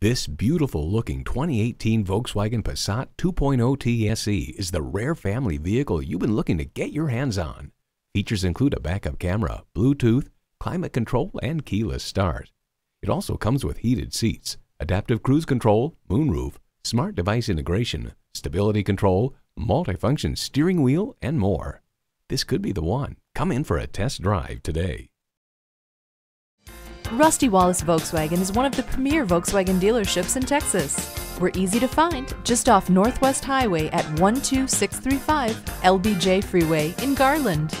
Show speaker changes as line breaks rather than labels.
This beautiful looking 2018 Volkswagen Passat 2.0 TSE is the rare family vehicle you've been looking to get your hands on. Features include a backup camera, Bluetooth, climate control, and keyless start. It also comes with heated seats, adaptive cruise control, moonroof, smart device integration, stability control, multifunction steering wheel, and more. This could be the one. Come in for a test drive today.
Rusty Wallis Volkswagen is one of the premier Volkswagen dealerships in Texas. We're easy to find just off Northwest Highway at 12635 LBJ Freeway in Garland.